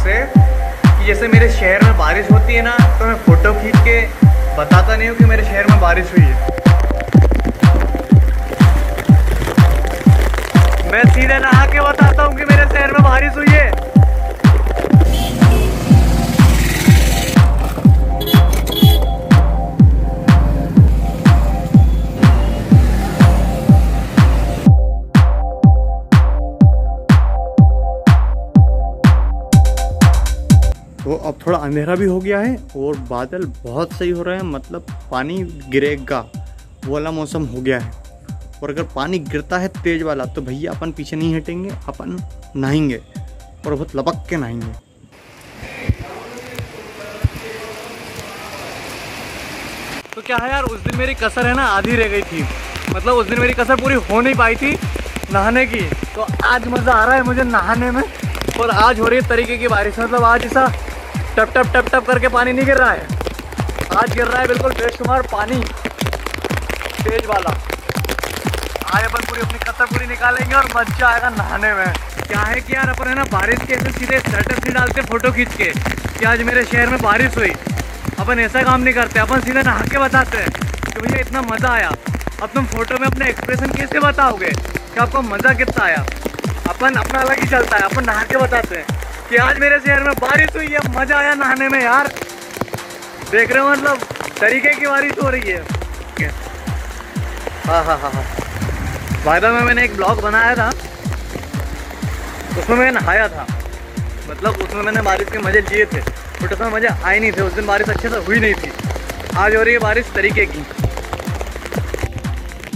आपसे कि जैसे मेरे शहर में बारिश होती है ना तो मैं फ़ोटो खींच के बताता नहीं हूँ कि मेरे शहर में बारिश हुई है। मैं सीधे नहा के बताता हूँ कि मेरे शहर में बारिश हुई थोड़ा अंधेरा भी हो गया है और बादल बहुत सही हो रहे हैं मतलब पानी गिरेगा, वो वाला मौसम हो गया है। और अगर पानी गिरता है तेज वाला तो भैया अपन पीछे नहीं हटेंगे, अपन नहाएँगे और बहुत लपक के नहाएँगे। तो क्या है यार, उस दिन मेरी कसर है ना, आधी रह गई थी। मतलब उस दिन मेरी कसर पूरी हो नहीं पाई थी नहाने की। तो आज मज़ा आ रहा है मुझे नहाने में और आज हो रही है तरीके की बारिश। मतलब आज ऐसा टप टप टप टप करके पानी नहीं गिर रहा है। आज गिर रहा है बिल्कुल बेशुमार पानी। तेज वाला। आज अपन पूरी अपनी कसर पूरी निकालेंगे और मज़ा आएगा नहाने में। क्या है कि यार, अपन है ना, बारिश के ऐसे सीधे स्टेटस नहीं डालते फ़ोटो खींच के, कि आज मेरे शहर में बारिश हुई। अपन ऐसा काम नहीं करते, अपन सीधे नहा के बताते हैं। कि भैया, इतना मज़ा आया। अब तुम फ़ोटो में अपने एक्सप्रेशन कैसे बताओगे? कि आपको मज़ा कितना आया? अपन अपना अलग ही चलता है, अपन नहा के बताते हैं। कि आज मेरे शहर में बारिश हुई है, मज़ा आया नहाने में यार। देख रहे हो मतलब तरीके की बारिश हो रही है। हाँ। हाँ हाँ हाँ वायदा में मैंने एक ब्लॉग बनाया था। उसमें मैं नहाया था। मतलब उसमें मैंने बारिश के मज़े लिए थे। बट उसमें मज़े आए नहीं थे। उस दिन बारिश अच्छे से हुई नहीं थी। आज हो रही है बारिश तरीके की।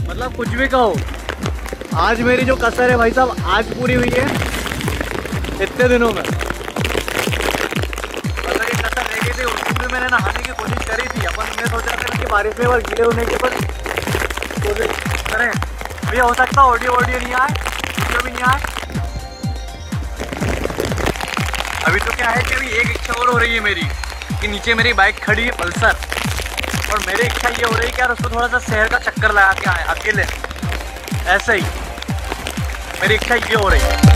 मतलब कुछ भी कहो। आज मेरी जो कसर है भाई साहब, आज पूरी हुई है। इतने दिनों में। मैंने नहाने की कोशिश करी थी। अपन मैं सोच था कि बारिश में बार गीले होने के करें। भैया हो सकता ऑडियो ऑडियो नहीं आए वीडियो भी नहीं आए। अभी तो क्या है कि अभी एक इच्छा और हो रही है मेरी, कि नीचे मेरी बाइक खड़ी है, पल्सर। और मेरी इच्छा ये हो रही है कि यार उसको थोड़ा सा शहर का चक्कर लगा के आए, अकेले। ऐसे ही। मेरी इच्छा ये हो रही है।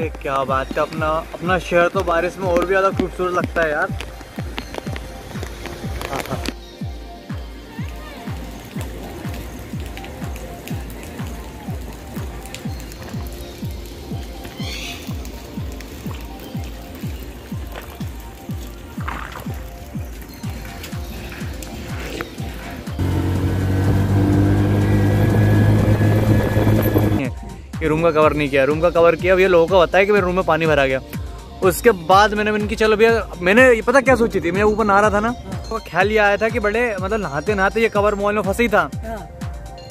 क्या बात है, अपना अपना शहर तो बारिश में और भी ज़्यादा खूबसूरत लगता है यार। ये रूम का कवर नहीं किया। रूम का कवर किया भैया लोगों को बताया कि मेरे रूम में पानी भरा गया। उसके बाद मैंने इनकी चलो भैया मैंने ये पता क्या सोची थी? मैं ऊपर नहा रहा था ना तो ख्याल ये आया था कि बड़े मतलब नहाते नहाते ये कवर मॉल में फंसी था।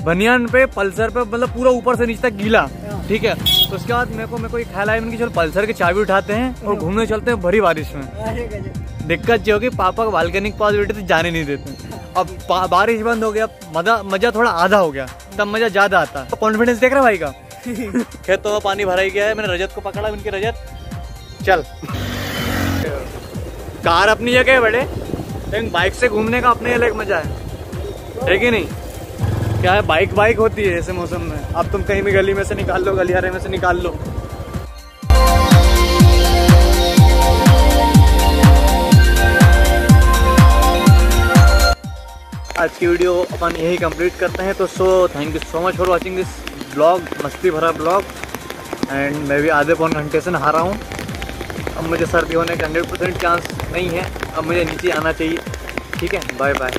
बनियान पे पल्सर पे मतलब पूरा ऊपर से नीचे तक गीला ठीक है? तो उसके बाद मेरे को मेरे को ये ख्याल आया मैंने चलो पल्सर की चाबी उठाते हैं और घूमने चलते हैं भरी बारिश में। दिक्कत ये होगी पापा को बालकनी के पास बैठे थे जाने नहीं देते। अब बारिश बंद हो गया मज़ा मज़ा थोड़ा आधा हो गया तब मज़ा ज़्यादा आता। तो कॉन्फिडेंस देख रहा भाई का? खेतों में पानी भरा ही गया है, मैंने रजत को पकड़ा इनकी रजत। चल। कार अपनी जगह है बड़े। लेकिन बाइक से घूमने का अपने अलग मज़ा है। है कि नहीं? क्या है, बाइक बाइक होती है ऐसे मौसम में। अब तुम कहीं भी गली में से निकाल लो, गलियारे में से निकाल लो। आज की वीडियो अपन यही कंप्लीट करते हैं। तो so thank you so much for watching this blog, मस्ती भरा ब्लॉग एंड मैं भी आधे पौन घंटे से नहा रहा हूँ। अब मुझे सर्दी होने का हंड्रेड परसेंट चांस नहीं है। अब मुझे नीचे आना चाहिए। ठीक है? Bye bye